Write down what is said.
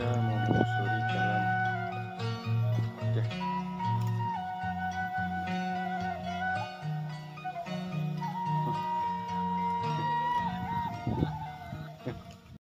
Yeah, I'm